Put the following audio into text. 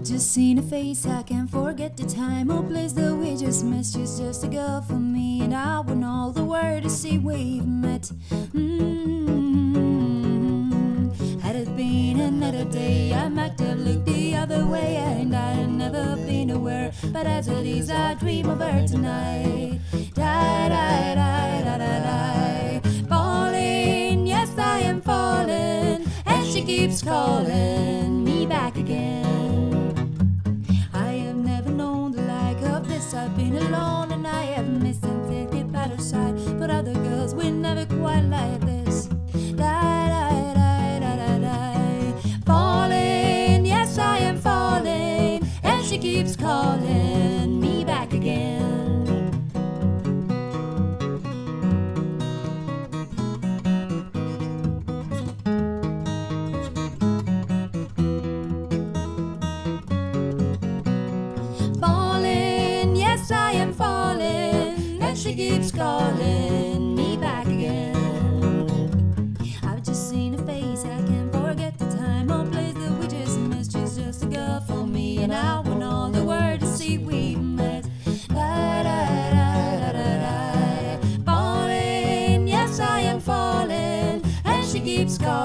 I've just seen a face, I can't forget the time or place that we just met. She's just a girl for me, and I want all the world to see we've met. Mm-hmm. Had it been another day, I might have looked the other way, and I'd never been aware. But as it is, I dream of her tonight. Die, die, die, die, die. Falling, yes, I am falling, and she keeps calling me back again. I've been alone and I have missed and taken by side. But other girls will never quite like this. Falling, yes, I am falling, and she keeps calling she keeps calling me back again. I've just seen her face, I can't forget the time or place that we just missed. She's just a girl for me, and I want all the world to see we met. Da, da, da, da, da, da. Falling, yes, I am falling, and she keeps calling.